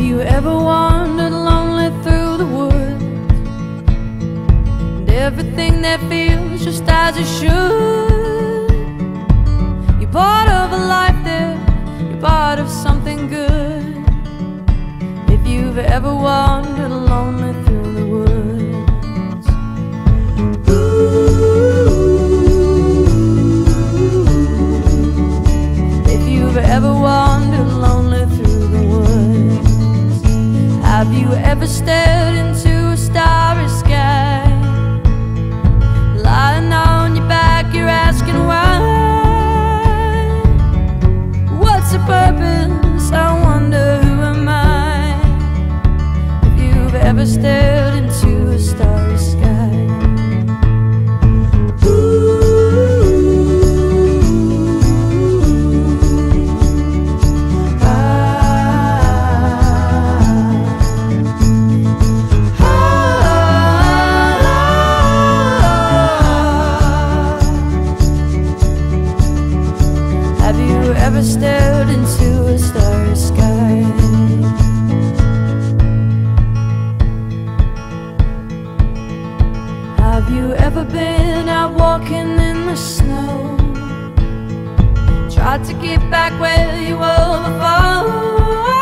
you ever wandered lonely through the woods? And everything that feels just as it should. You're part of a life there, you're part of something good. If you've ever wandered ever stared into a starry sky. Ooh. Ah. Have you ever stared into a starry sky? Have you ever been out walking in the snow? Tried to get back where you were before.